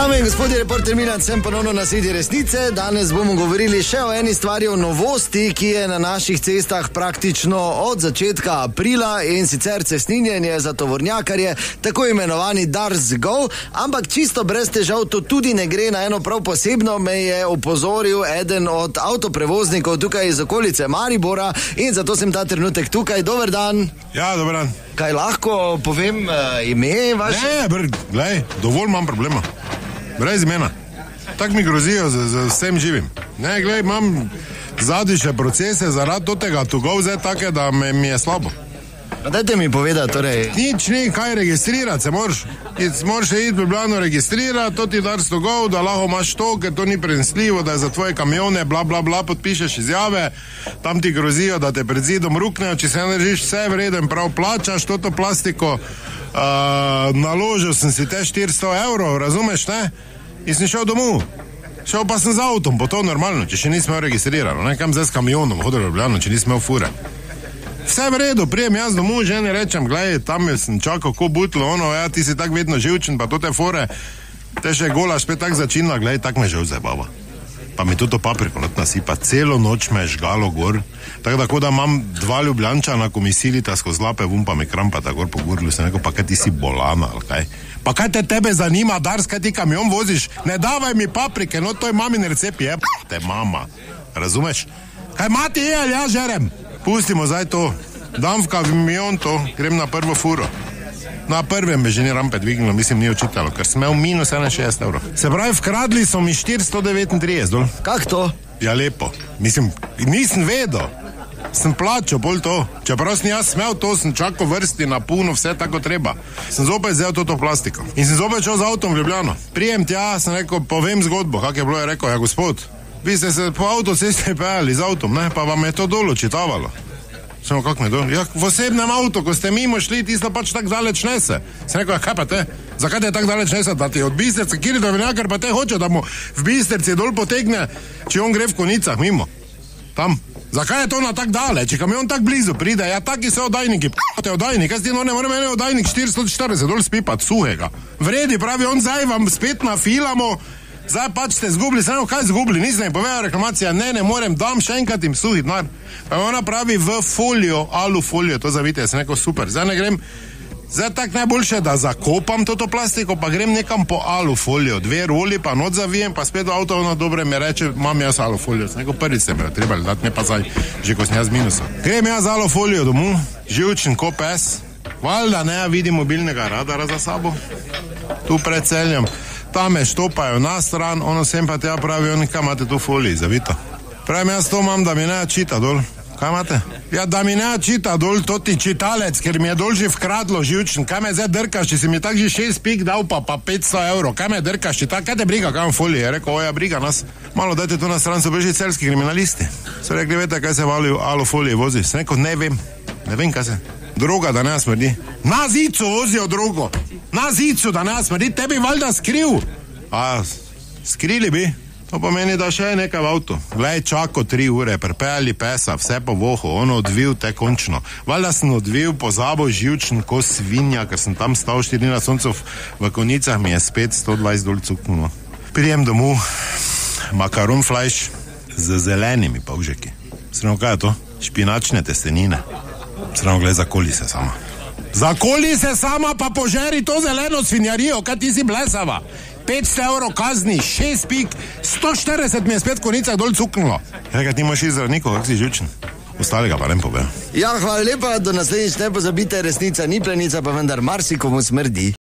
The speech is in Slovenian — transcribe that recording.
Dame in gospodje, reporter Milan, sem ponovno na sredi resnice. Danes bomo govorili še o eni stvari, o novosti, ki je na naših cestah praktično od začetka aprila in sicer cestninjenje za tovornjakarje, tako imenovani Dars Go. Ampak čisto brez težav to tudi ne gre na eno prav posebno, me je opozoril eden od avtoprevoznikov tukaj iz okolice Maribora in zato sem ta trenutek tukaj. Dober dan. Ja, dober dan. Kaj lahko povem uh, ime vaše? Ne, br, glej, dovolj imam problema. Brez imena. Tako mi grozijo z, z vsem živim. Ne, glej, imam zadnji še procese zaradi tega, tu go vze take, da me, mi je slabo. Pa Dajte mi povedati, torej, Nič ni, kaj registrirati, se moraš. Moraš se iti v Ljubljano registrirati, to ti daš to go, da lahko imaš to, ker to ni prenesljivo, da je za tvoje kamione, bla, bla, bla, podpišeš izjave, tam ti grozijo, da te pred zidom ruknejo, če se ne držiš vse vreden, prav plačaš to, to plastiko. Uh, naložil sem si te 400 evrov, razumeš, ne? In sem šel domov. Šel pa sem z avtom, po to normalno, če še nisem imel registrirano, ne kam zdaj s kamionom, hodil v Ljubljano, če nisem imel fure. Vse v redu, prijem jaz domov, žene rečem, gledaj, tam sem čakal, ko butlo, ono, ja, ti si tako vedno živčen, pa to te fore, te še gola spet tako začinila, gledaj, tako me že vzebava. Pa mi tudi to papriko nasipa, celo noč me je žgalo gor. Tako da, da imam dva ljubljančana, ko mi silita skozi lape, vum pa me krampata gor po gurlu, sem rekel, pa kaj ti si bolana, ali kaj. Pa kaj te tebe zanima, Dars, kaj ti kamion voziš? Ne davaj mi paprike, no to je mamin recept, je te mama. Razumeš? Kaj mati je, ali ja žerem? Pustimo zdaj to. Dam v kamion to, grem na prvo furo. Na prvem me že ni rampe dvignilo, mislim, ni očitalo, ker sem imel minus 61 evrov. Se pravi, vkradli so mi 439 dol. kak to? Ja, lepo. Mislim, nisem vedel. Sem plačal bolj to. Čeprav sem jaz smel to, sem čakal vrsti na puno, vse tako treba. Sem zopet vzel to, to plastiko. In sem zopet šel z avtom v Ljubljano. Prijem tja, sem rekel, povem zgodbo, kak je bilo, je rekel, ja, gospod. Vi ste se po avtocesti peljali z avtom, ne, pa vam je to dolo čitavalo. Samo kako me dol? Ja, v osebnem avtu, ko ste mimo šli, tisto pač tako daleč nese. Sem rekel, ja, kaj pa te? Zakaj te tako daleč nese, da ti od bisterca, kjer je dovinjakar, pa te hoče, da mu v bisterci dol potegne, če on gre v konicah mimo. Tam. Zakaj je to na tako daleč, če kamion tako blizu pride, ja, taki so oddajniki, p***te oddajnik, jaz ti no ne morem meni oddajnik 440 dol spipati, suhega. Vredi, pravi, on zdaj vam spet nafilamo, zdaj pač ste zgubili, samo kaj zgubili, nisem jim povedal reklamacija, ne, ne morem, dam še enkrat jim suhi denar. Pa ona pravi v folijo, alu folijo, to zavite, sem rekel super, zdaj ne grem. Zdaj tako najboljše, da zakopam to plastiko, pa grem nekam po alu folijo, dve roli, pa not zavijem, pa spet avto ono dobre mi reče, imam jaz alu folijo. Sem rekel, prvi ste me jo trebali dati, ne pa zdaj, že ko sem jaz minusa. Grem jaz alu folijo domov, živčen ko pes, valjda ne vidim mobilnega radara za sabo, tu pred celjem, tam me štopajo na stran, ono sem pa tja pravijo, nekaj imate tu folijo, zavito. Pravim, jaz to imam, da mi ne čita dol. Kaj imate? Ja, da mi ne čita dol, to ti čitalec, ker mi je dol že vkradlo živčen. Kaj me zdaj drkaš, če si mi tako že šest pik dal, pa, pa 500 evrov. Kaj me drkaš, če tako, kaj te briga, kam folije? Je rekel, oja, briga nas. Malo dajte to na stran, so bili že celski kriminalisti. So rekli, veste, kaj se valijo, alo folije vozi. Sem rekel, ne vem, ne vem, kaj se. Droga, da ne smrdi. Na zicu vozijo drogo. Na zicu, da ne smrdi, tebi valjda skriv. A, skrili bi. To pomeni, da še je nekaj v avtu. Glej, čako tri ure, prepeli pesa, vse po vohu, ono odvil te končno. Valjda sem odvil, pozabo živčen kot svinja, ker sem tam stal štiri dni na soncu v konicah, mi je spet 120 dol cuknulo. Prijem domov, makaron flajš z zelenimi pavžeki. Srno, kaj je to? Špinačne testenine. Srno, gled, zakoli se sama. Zakoli se sama, pa požeri to zeleno svinjarijo, kaj ti si blesava. 500 evrov kazni, 6 pik, 140 mi je spet konica dol cuknulo. Ja, kaj ti imaš iz zdravnikov, kako si živčen? Ostalega pa ne pove. Ja, hvala lepa, do naslednjič ne pozabite, resnica ni plenica, pa vendar marsikomu smrdi.